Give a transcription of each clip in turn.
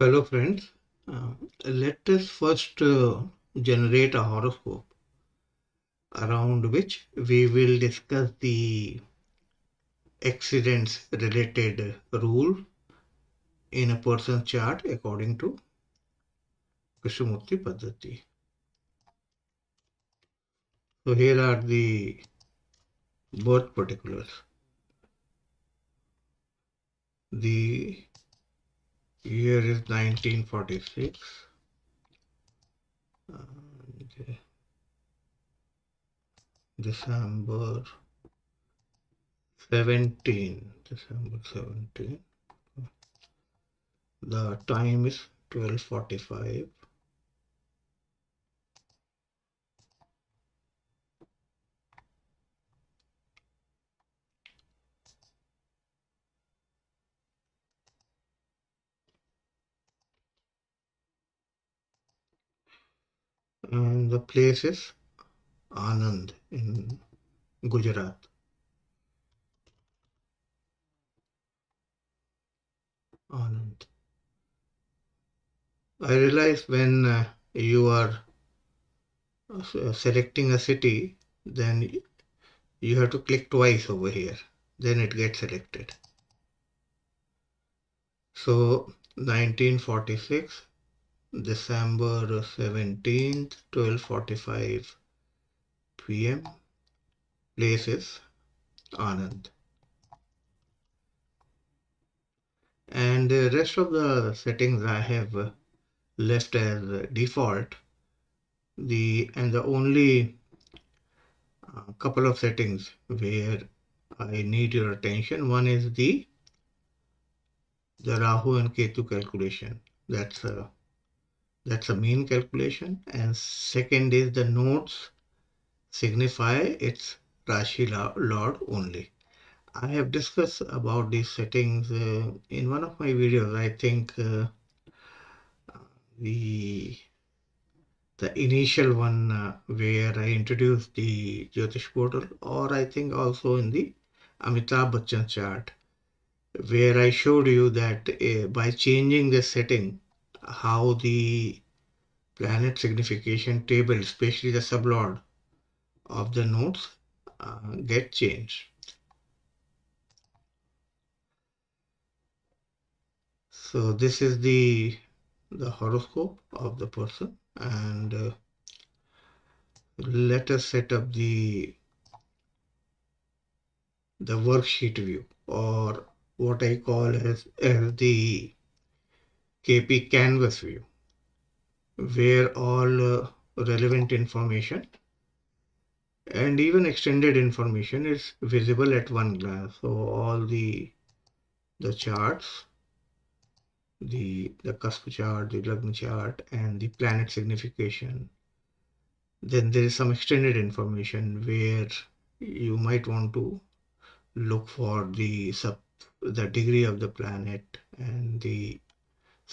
Hello friends, uh, let us first uh, generate a horoscope around which we will discuss the accidents related rule in a person's chart according to Krishnamurti. So here are the birth particulars. The year is 1946. And December 17. December 17. The time is 1245. And the place is Anand in Gujarat. Anand. I realize when uh, you are uh, selecting a city, then you have to click twice over here, then it gets selected. So 1946 December 17th, 12.45 p.m. Place is Anand. And the rest of the settings I have left as default. The and the only uh, couple of settings where I need your attention. One is the the Rahu and Ketu calculation. That's a that's a mean calculation. And second is the nodes signify its Rashi Lord only. I have discussed about these settings uh, in one of my videos. I think uh, the the initial one uh, where I introduced the Jyotish portal or I think also in the Amitabh Bachchan chart where I showed you that uh, by changing the setting how the planet signification table, especially the sublord of the nodes, uh, get changed. So this is the the horoscope of the person and uh, let us set up the the worksheet view or what I call as, as the KP canvas view where all uh, relevant information and even extended information is visible at one glance. So all the the charts, the the cusp chart, the Lagna chart, and the planet signification. Then there is some extended information where you might want to look for the sub the degree of the planet and the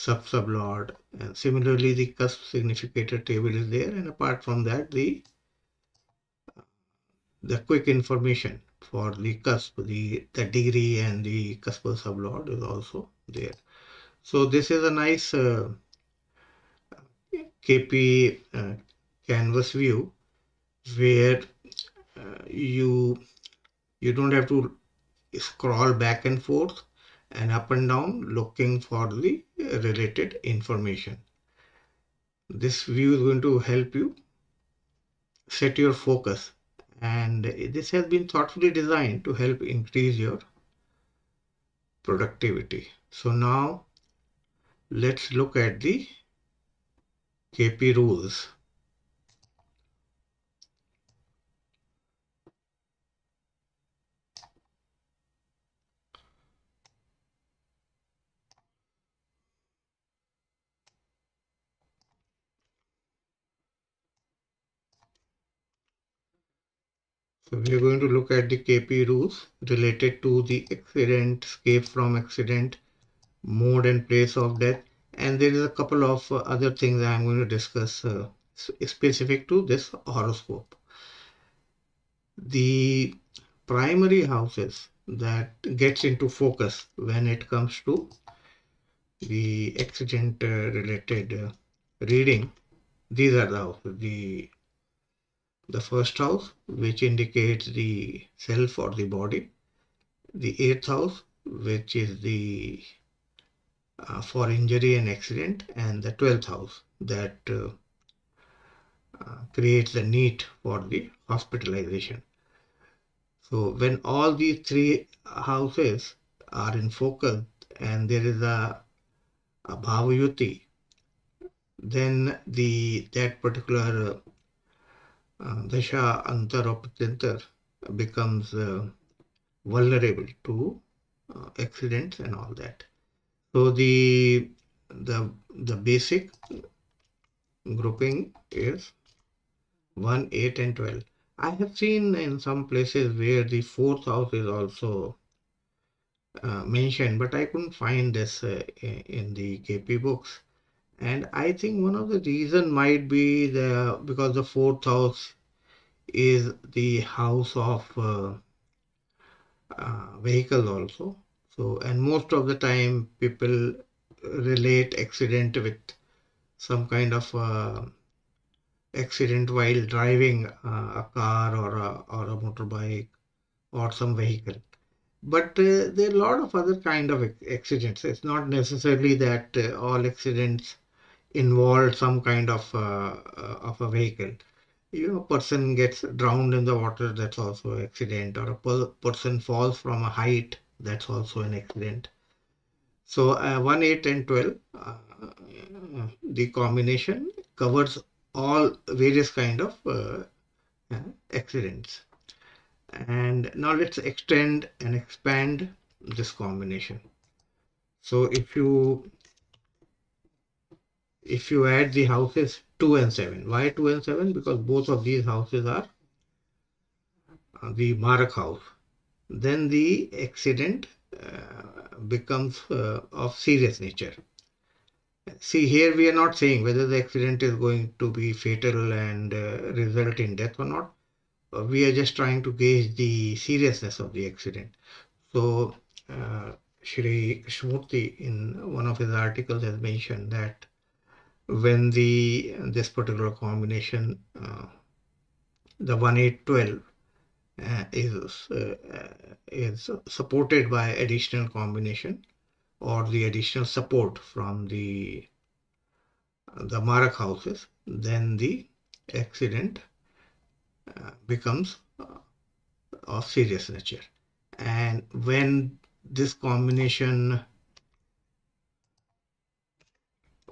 sub sublord and similarly the cusp significator table is there. And apart from that the the quick information for the cusp the the degree and the cusp sublord is also there. So this is a nice uh, kp uh, canvas view where uh, you you don't have to scroll back and forth and up and down looking for the related information. This view is going to help you set your focus and this has been thoughtfully designed to help increase your productivity. So now let's look at the KP rules. So we are going to look at the KP rules related to the accident, escape from accident, mode and place of death. And there is a couple of other things I am going to discuss uh, specific to this horoscope. The primary houses that gets into focus when it comes to the accident uh, related uh, reading these are the the the first house which indicates the self or the body the eighth house which is the uh, for injury and accident and the 12th house that uh, uh, creates the need for the hospitalization. So when all these three houses are in focus and there is a, a bhavayuti, then the that particular dasha antar or pratyanta becomes uh, vulnerable to uh, accidents and all that. So the the the basic grouping is 1, 8 and 12. I have seen in some places where the fourth house is also uh, mentioned, but I couldn't find this uh, in the KP books. And I think one of the reason might be the because the fourth house is the house of uh, uh, vehicle also. So, and most of the time people relate accident with some kind of uh, accident while driving uh, a car or a, or a motorbike or some vehicle. But uh, there are a lot of other kind of accidents. It's not necessarily that uh, all accidents involve some kind of uh, uh, of a vehicle. You know, person gets drowned in the water, that's also an accident, or a per person falls from a height, that's also an accident. So uh, 1, 8 and 12, the combination covers all various kind of uh, uh, accidents and now let's extend and expand this combination so if you if you add the houses 2 and 7 why 2 and 7 because both of these houses are uh, the Marak house then the accident uh, becomes uh, of serious nature See, here we are not saying whether the accident is going to be fatal and uh, result in death or not. Uh, we are just trying to gauge the seriousness of the accident. So, uh, Shri Krishnamurti in one of his articles has mentioned that when the this particular combination, uh, the 1812, uh, is uh, is supported by additional combination or the additional support from the the Marak houses, then the accident uh, becomes uh, of serious nature. And when this combination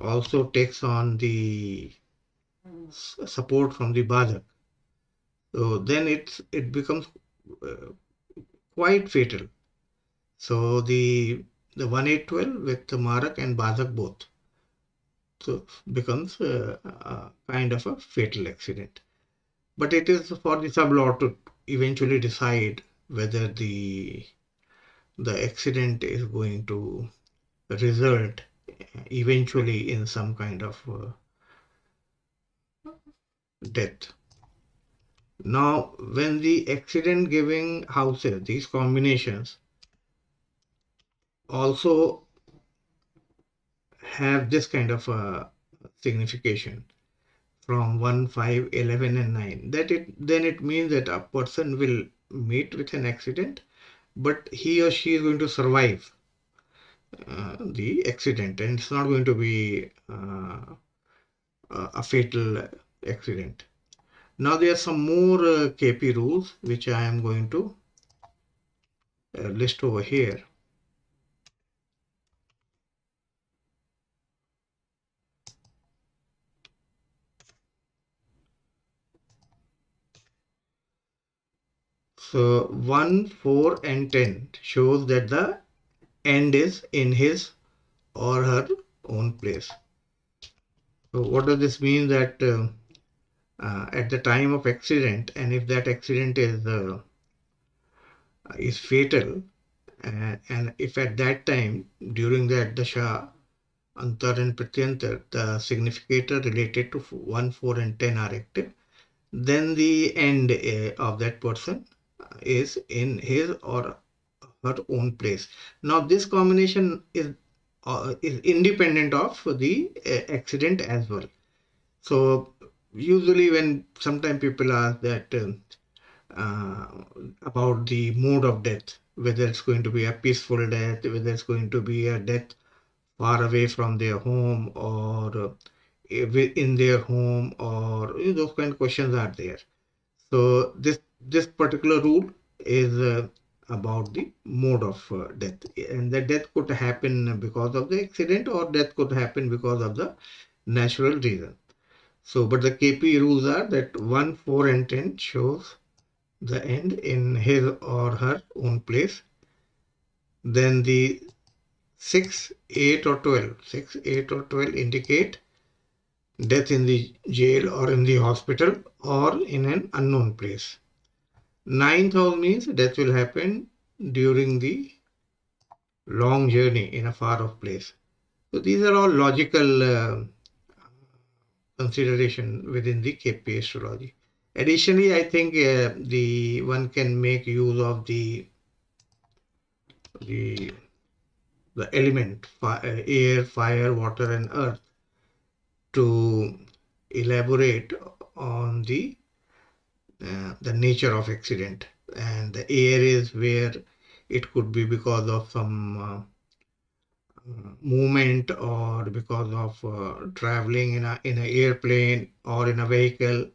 also takes on the support from the Badhak, so then it's it becomes uh, quite fatal. So the the 1812 with the Marak and Badhak both. So becomes a, a kind of a fatal accident. But it is for the sublord to eventually decide whether the the accident is going to result eventually in some kind of uh, death. Now, when the accident giving houses, these combinations also have this kind of a signification from 1 5 11 and 9 that it then it means that a person will meet with an accident but he or she is going to survive the accident and it's not going to be uh, a fatal accident. Now there are some more uh, kp rules which i am going to uh, list over here. So 1, 4 and 10 shows that the end is in his or her own place. So what does this mean that uh, uh, at the time of accident and if that accident is uh, is fatal and, and if at that time during that dasha antar and pratyantar the significator related to 1 4 and 10 are active then the end uh, of that person is in his or her own place. Now this combination is uh, is independent of the uh, accident as well. So usually when sometimes people ask that um, uh, about the mode of death, whether it's going to be a peaceful death, whether it's going to be a death far away from their home or uh, in their home or you know, those kind of questions are there. So this this particular rule is uh, about the mode of uh, death and the death could happen because of the accident or death could happen because of the natural reason. So but the KP rules are that 1, 4 and 10 shows the end in his or her own place. Then the 6, 8 or 12, 6, 8 or 12 indicate death in the jail or in the hospital or in an unknown place. Ninth house means death will happen during the long journey in a far off place. So these are all logical uh, consideration within the KP astrology. Additionally, I think uh, the one can make use of the the the element fire, air, fire, water, and earth to elaborate on the uh, the nature of accident and the is where it could be because of some uh, movement or because of uh, traveling in a in an airplane or in a vehicle.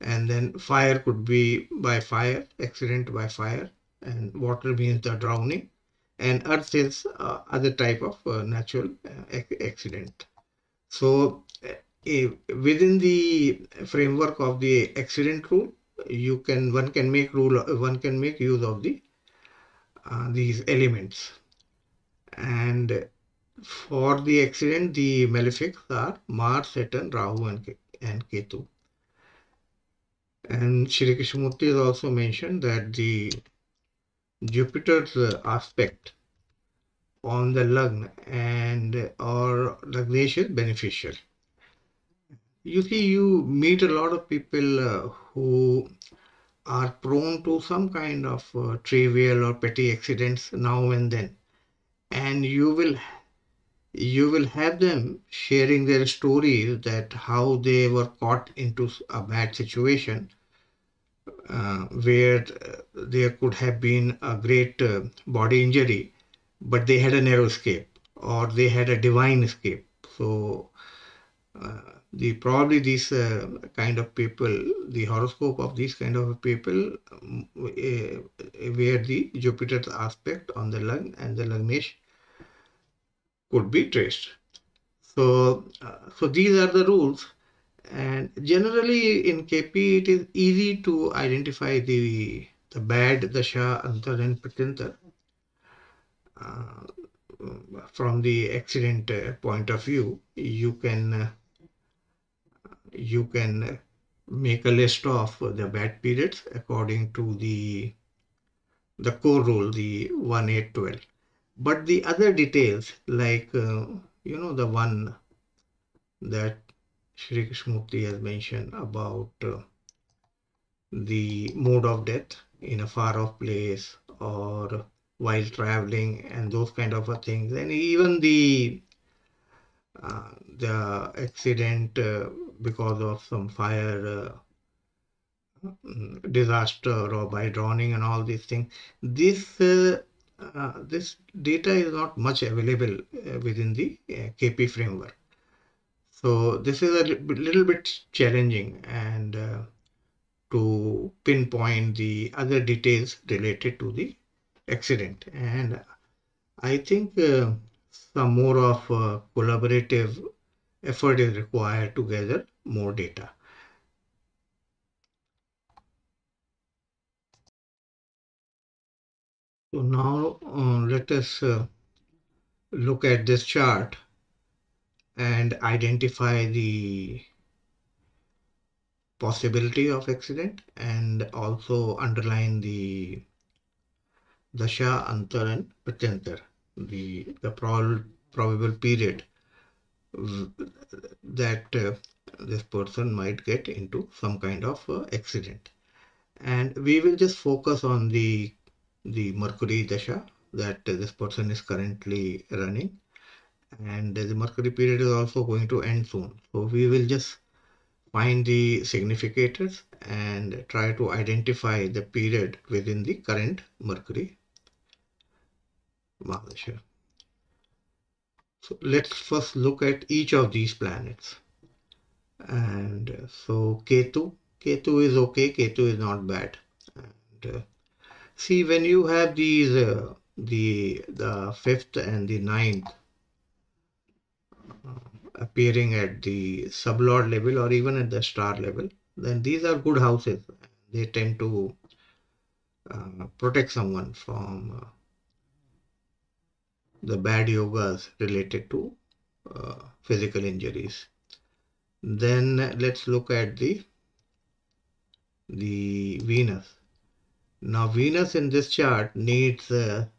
And then fire could be by fire accident by fire and water means the drowning. And earth is uh, other type of uh, natural uh, accident. So within the framework of the accident rule you can one can make rule one can make use of the uh, these elements and for the accident the malefics are Mars, Saturn, Rahu and, and Ketu. And Shri Krishnamurti has also mentioned that the Jupiter's aspect on the lagna and or lagnesh is beneficial you see you meet a lot of people uh, who are prone to some kind of uh, trivial or petty accidents now and then. And you will you will have them sharing their stories that how they were caught into a bad situation uh, where uh, there could have been a great uh, body injury but they had a narrow escape or they had a divine escape. So uh, the probably these uh, kind of people, the horoscope of these kind of people, uh, where the Jupiter's aspect on the lung and the Lagnesh could be traced. So, uh, so these are the rules. And generally in KP, it is easy to identify the the bad, Shah, Antar and Pratyanta uh, from the accident uh, point of view. You can uh, you can make a list of the bad periods according to the the core rule, the 1812. But the other details, like, uh, you know, the one that Shri Krishnamurti has mentioned about uh, the mode of death in a far off place or while traveling and those kind of things. And even the uh, the accident uh, because of some fire uh, disaster or by drowning and all these things. This uh, uh, this data is not much available uh, within the uh, KP framework. So this is a little bit challenging and uh, to pinpoint the other details related to the accident. And I think some more of collaborative effort is required to gather more data. So now uh, let us uh, look at this chart and identify the possibility of accident and also underline the Dasha, Antar and Pratyantar, the, the prob probable period that uh, this person might get into some kind of uh, accident and we will just focus on the the mercury dasha that this person is currently running and the Mercury period is also going to end soon. So we will just find the significators and try to identify the period within the current Mercury Mahadasha. So let's first look at each of these planets. And uh, so Ketu, Ketu is okay, Ketu is not bad. And uh, see when you have these, uh, the, the fifth and the ninth uh, appearing at the sublord level or even at the star level, then these are good houses. They tend to uh, protect someone from uh, the bad yogas related to uh, physical injuries. Then let's look at the the Venus. Now Venus in this chart needs a,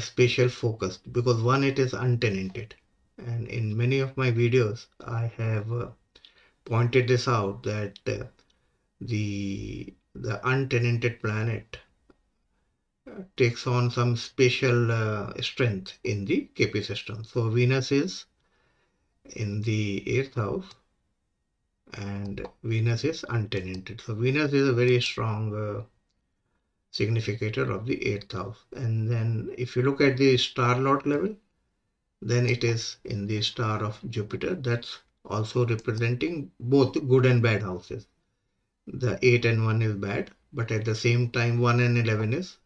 special focus because one it is untenanted and in many of my videos I have uh, pointed this out that uh, the the untenanted planet takes on some special uh, strength in the KP system. So Venus is in the eighth house and Venus is untenanted. So Venus is a very strong uh, significator of the eighth house. And then if you look at the star lord level, then it is in the star of Jupiter. That's also representing both good and bad houses. The 8 and 1 is bad, but at the same time 1 and 11 is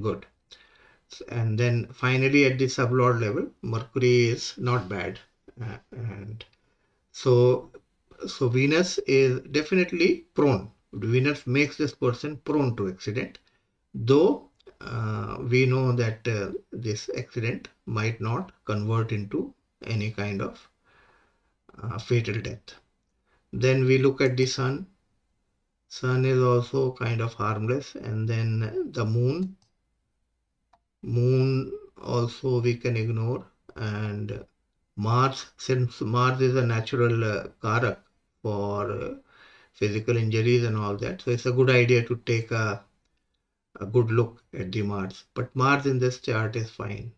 good. And then finally at the sublord level mercury is not bad. Uh, and so so venus is definitely prone. Venus makes this person prone to accident though uh, we know that uh, this accident might not convert into any kind of uh, fatal death. Then we look at the sun sun is also kind of harmless. And then the moon. Moon also we can ignore. And mars since mars is a natural uh, karak for uh, physical injuries and all that so it's a good idea to take a, a good look at the mars. But mars in this chart is fine.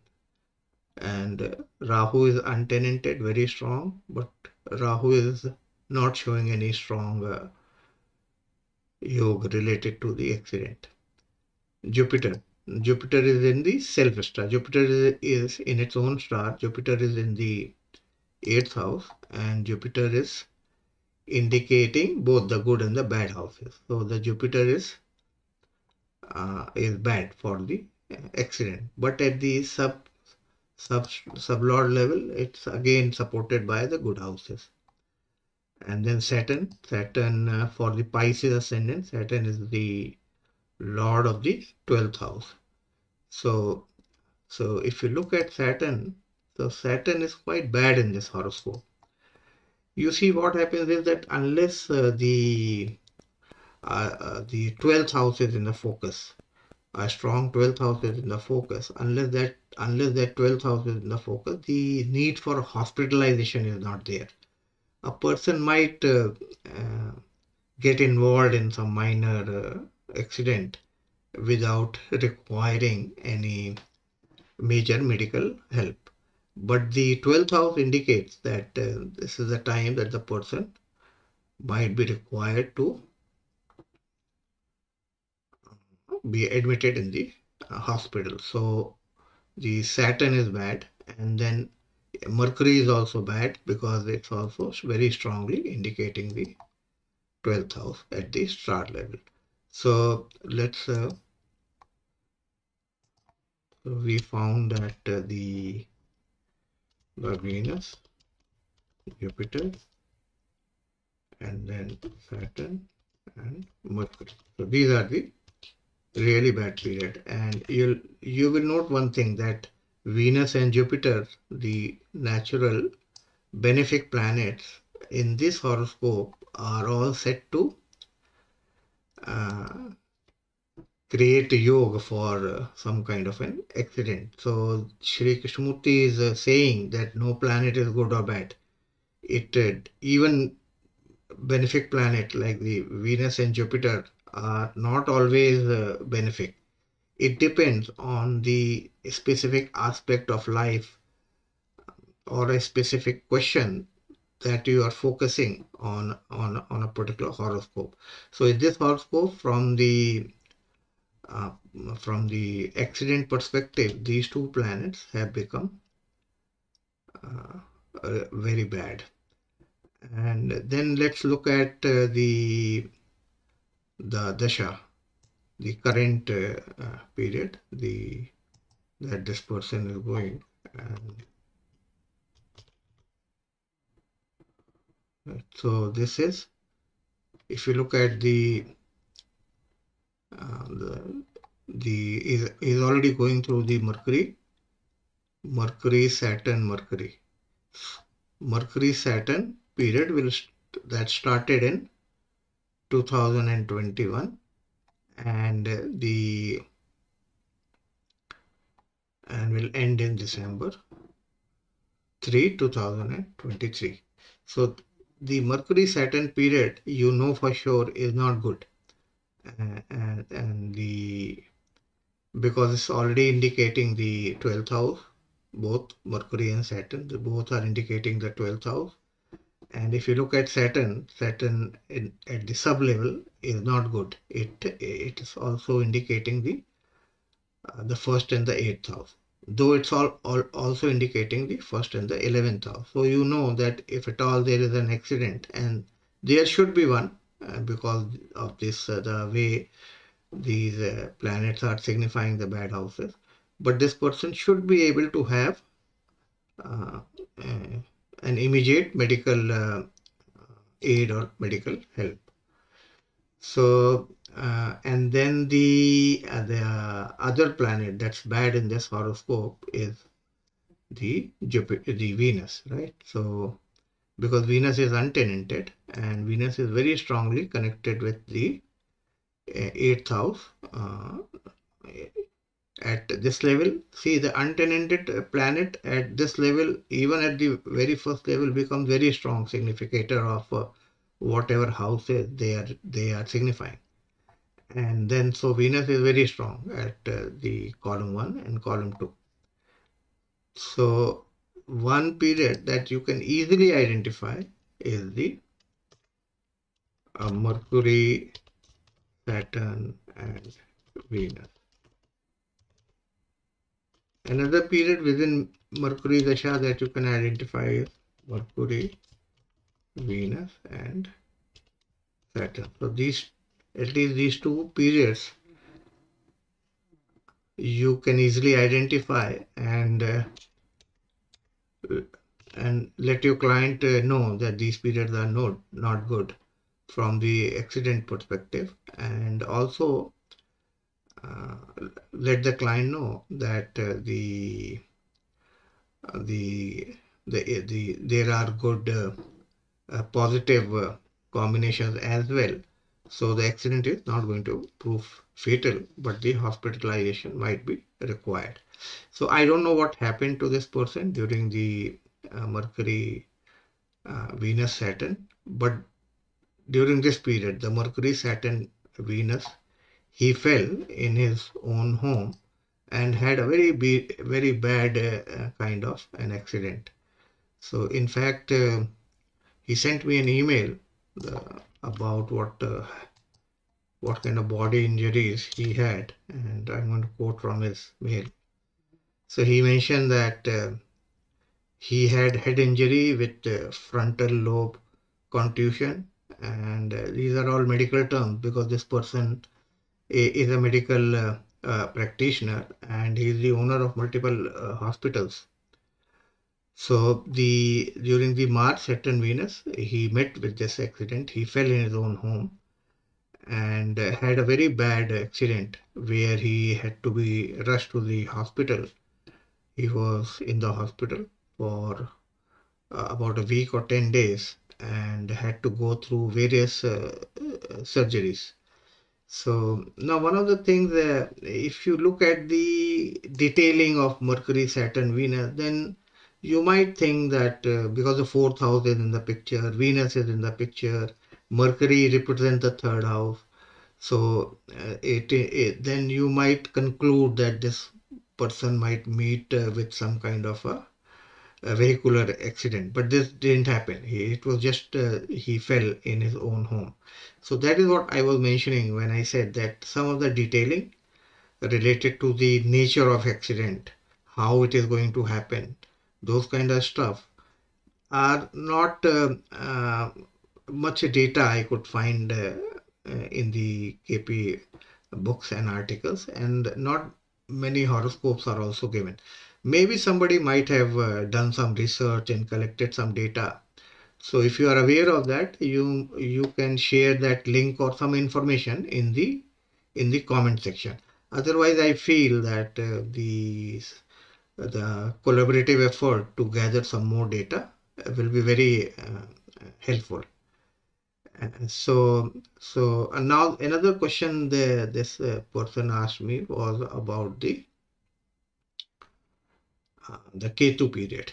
And uh, rahu is untenanted very strong. But rahu is not showing any strong yoga related to the accident. Jupiter. Jupiter is in the self star. Jupiter is in its own star. Jupiter is in the eighth house and Jupiter is indicating both the good and the bad houses. So the Jupiter is uh, is bad for the accident. But at the sub sub sublord level, it's again supported by the good houses and then Saturn. Saturn uh, for the Pisces ascendant, Saturn is the lord of the 12th house. So, so if you look at Saturn, so Saturn is quite bad in this horoscope. You see what happens is that unless uh, the uh, uh the 12th house is in the focus, a strong 12th house is in the focus, unless that unless that 12th house is in the focus, the need for hospitalization is not there a person might uh, uh, get involved in some minor uh, accident without requiring any major medical help. But the 12th house indicates that uh, this is the time that the person might be required to be admitted in the uh, hospital. So the Saturn is bad and then Mercury is also bad because it's also very strongly indicating the 12th house at the star level. So let's uh, we found that uh, the the Venus, Jupiter, and then Saturn and Mercury. So these are the really bad period, and you'll you will note one thing that Venus and Jupiter, the natural benefic planets in this horoscope are all set to uh, create yoga for uh, some kind of an accident. So Sri Krishnamurti is uh, saying that no planet is good or bad. It uh, even benefic planet like the Venus and Jupiter are not always uh, benefic it depends on the specific aspect of life or a specific question that you are focusing on on on a particular horoscope. So in this horoscope from the uh, from the accident perspective these two planets have become uh, uh, very bad. And then let's look at uh, the the dasha the current uh, period the that this person is going and so this is if you look at the uh, the the is, is already going through the mercury mercury saturn mercury. Mercury saturn period will st that started in 2021 and the and will end in December 3 2023 so the Mercury Saturn period you know for sure is not good. Uh, and, and the because it's already indicating the 12th house both Mercury and Saturn both are indicating the 12th house and if you look at Saturn Saturn in, at the sub level is not good. It it is also indicating the uh, the first and the eighth house. Though it's all, all also indicating the first and the 11th house. So you know that if at all there is an accident and there should be one uh, because of this uh, the way these uh, planets are signifying the bad houses. But this person should be able to have uh, uh, an immediate medical uh, aid or medical help so uh, and then the uh, the other planet that's bad in this horoscope is the Jupiter, the Venus, right? So because Venus is untenanted and Venus is very strongly connected with the uh, eighth house uh, at this level. See the untenanted planet at this level, even at the very first level, becomes very strong significator of uh, whatever houses they are they are signifying and then so Venus is very strong at uh, the column 1 and column 2. So one period that you can easily identify is the uh, Mercury, Saturn and Venus. Another period within Mercury Dasha that you can identify is Mercury, Venus and Saturn. So these at least these two periods you can easily identify and uh, and let your client uh, know that these periods are not not good from the accident perspective and also let the client know that uh, the uh, the the the there are good uh, uh, positive combinations as well so the accident is not going to prove fatal, but the hospitalization might be required. So I don't know what happened to this person during the uh, Mercury uh, Venus Saturn, but during this period, the Mercury Saturn Venus, he fell in his own home and had a very very bad uh, kind of an accident. So in fact, uh, he sent me an email the, about what uh, what kind of body injuries he had and I'm going to quote from his mail. So he mentioned that uh, he had head injury with uh, frontal lobe contusion and uh, these are all medical terms because this person is a medical uh, uh, practitioner and he is the owner of multiple uh, hospitals so the during the Mars Saturn Venus, he met with this accident. He fell in his own home and had a very bad accident where he had to be rushed to the hospital. He was in the hospital for uh, about a week or 10 days and had to go through various uh, surgeries. So now one of the things that if you look at the detailing of Mercury, Saturn, Venus, then you might think that uh, because the fourth house is in the picture, Venus is in the picture, Mercury represents the third house. So uh, it, it, then you might conclude that this person might meet uh, with some kind of a a vehicular accident, but this didn't happen. He, it was just uh, he fell in his own home. So that is what I was mentioning when I said that some of the detailing related to the nature of accident, how it is going to happen, those kind of stuff are not uh, uh, much data I could find uh, uh in the KP books and articles, and not many horoscopes are also given maybe somebody might have uh, done some research and collected some data. So if you are aware of that you you can share that link or some information in the in the comment section. Otherwise i feel that uh, the the collaborative effort to gather some more data will be very uh, helpful. So so now another question the, this uh, person asked me was about the the Ketu period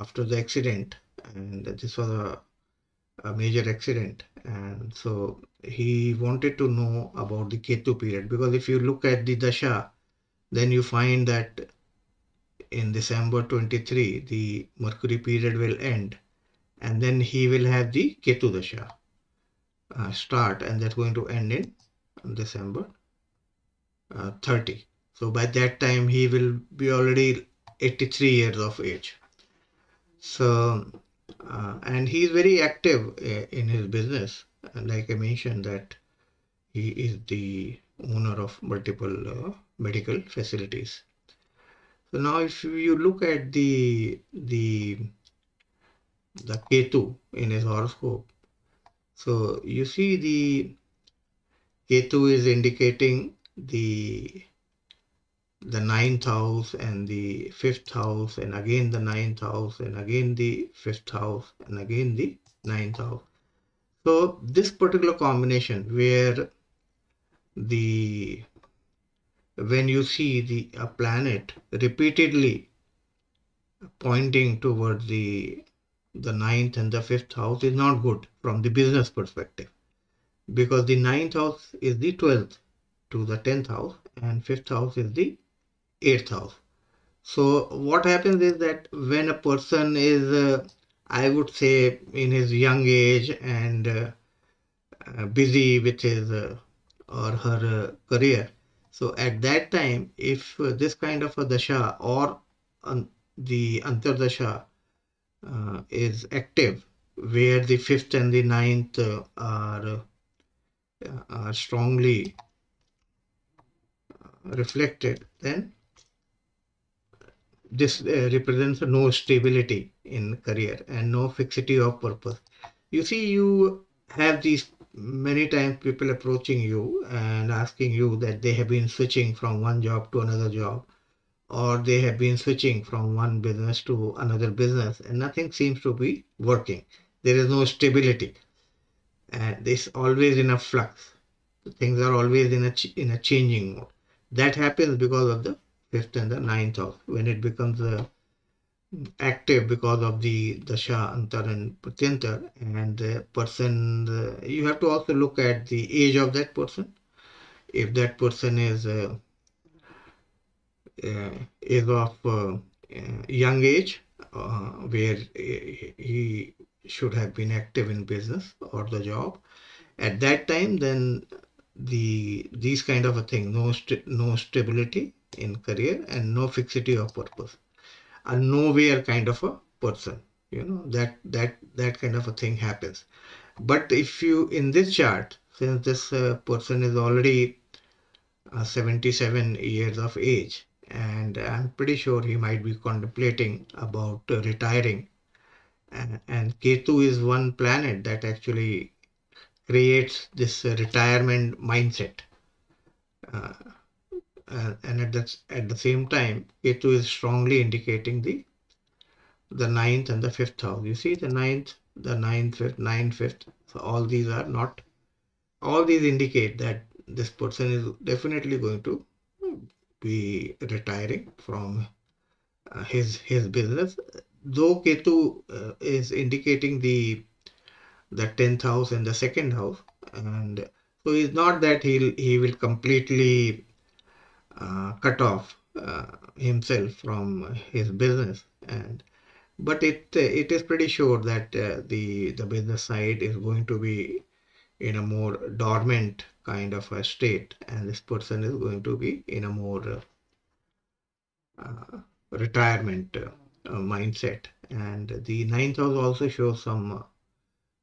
after the accident. And this was a, a major accident. And so he wanted to know about the Ketu period. Because if you look at the Dasha then you find that in December 23 the Mercury period will end. And then he will have the Ketu Dasha uh, start. And that's going to end in December uh, 30 so by that time he will be already 83 years of age. So, uh, and he is very active uh, in his business. Like I mentioned that he is the owner of multiple uh, medical facilities. So now if you look at the, the, the Ketu in his horoscope, so you see the Ketu is indicating the the ninth house and the fifth house and again the ninth house and again the fifth house and again the ninth house. So this particular combination where the when you see the a planet repeatedly pointing towards the the ninth and the fifth house is not good from the business perspective because the ninth house is the 12th to the 10th house and fifth house is the eighth house. So what happens is that when a person is, uh, I would say, in his young age and uh, uh, busy with his uh, or her uh, career, so at that time, if this kind of a dasha or the antardasha is active, where the fifth and the ninth are are strongly reflected, then this uh, represents no stability in career and no fixity of purpose. You see, you have these many times people approaching you and asking you that they have been switching from one job to another job or they have been switching from one business to another business and nothing seems to be working. There is no stability and this always in a flux. Things are always in a, in a changing mode. That happens because of the and the ninth of when it becomes uh, active because of the dasha antar and pratyantar and the person uh, you have to also look at the age of that person. If that person is uh, uh is of uh, uh, young age where he should have been active in business or the job at that time then the these kind of a thing no st no stability in career and no fixity of purpose. A nowhere kind of a person you know that that that kind of a thing happens. But if you in this chart since this uh, person is already uh, 77 years of age and i'm pretty sure he might be contemplating about uh, retiring and, and ketu is one planet that actually creates this uh, retirement mindset uh, and at the, at the same time Ketu is strongly indicating the the ninth and the fifth house. You see the ninth, the ninth, fifth, ninth, fifth. So all these are not, all these indicate that this person is definitely going to be retiring from uh, his his business. Though Ketu uh, is indicating the the tenth house and the second house, and so it's not that he'll he will completely cut off uh, himself from his business. And but it it is pretty sure that uh, the the business side is going to be in a more dormant kind of a state and this person is going to be in a more uh, retirement uh, mindset. And the ninth house also shows some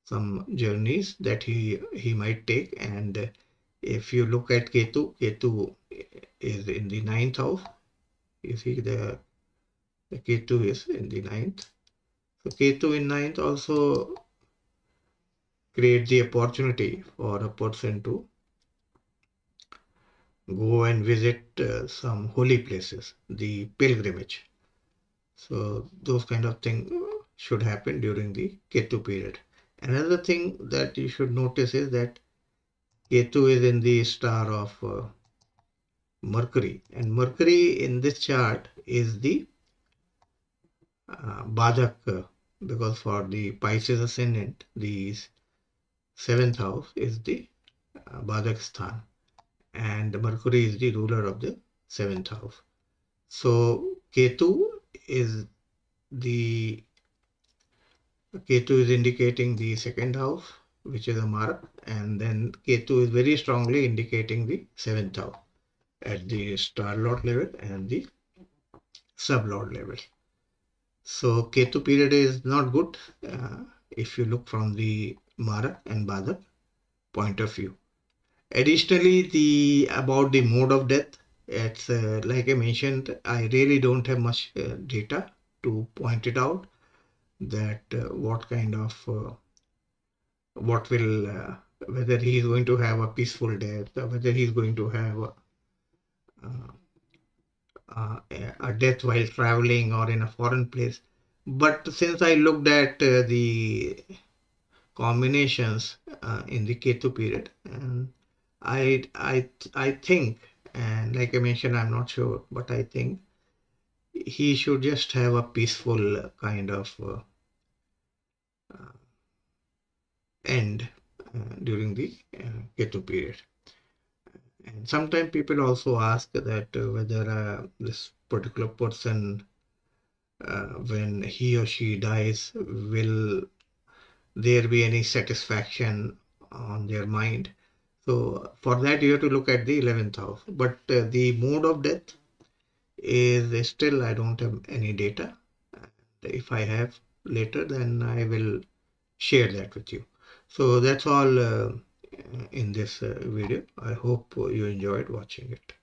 some journeys that he he might take and if you look at ketu ketu is in the ninth house you see the the ketu is in the ninth so ketu in ninth also create the opportunity for a person to go and visit uh, some holy places, the pilgrimage. So those kind of things should happen during the Ketu period. Another thing that you should notice is that Ketu is in the star of uh, Mercury. And Mercury in this chart is the uh, Badak uh, because for the Pisces ascendant, these seventh house is the uh, Badakstan and Mercury is the ruler of the seventh house. So Ketu is the Ketu is indicating the second house which is a Marak and then Ketu is very strongly indicating the seventh house at the star lord level and the sub lord level. So Ketu period is not good uh, if you look from the Mara and Badak point of view. Additionally, the about the mode of death, it's uh, like I mentioned, I really don't have much uh, data to point it out that uh, what kind of uh, what will uh, whether he is going to have a peaceful death or whether he's going to have a, uh, a death while traveling or in a foreign place. But since I looked at the combinations uh, in the Ketu period. And I, I, I think, and like I mentioned, I'm not sure, but I think he should just have a peaceful kind of uh, uh, end uh, during the uh, Ketu period. And sometimes people also ask that uh, whether this particular person, when he or she dies, will there be any satisfaction on their mind. So for that you have to look at the 11th house. But uh, the mode of death is still I don't have any data. If I have later then I will share that with you. So that's all uh, in this uh, video. I hope you enjoyed watching it.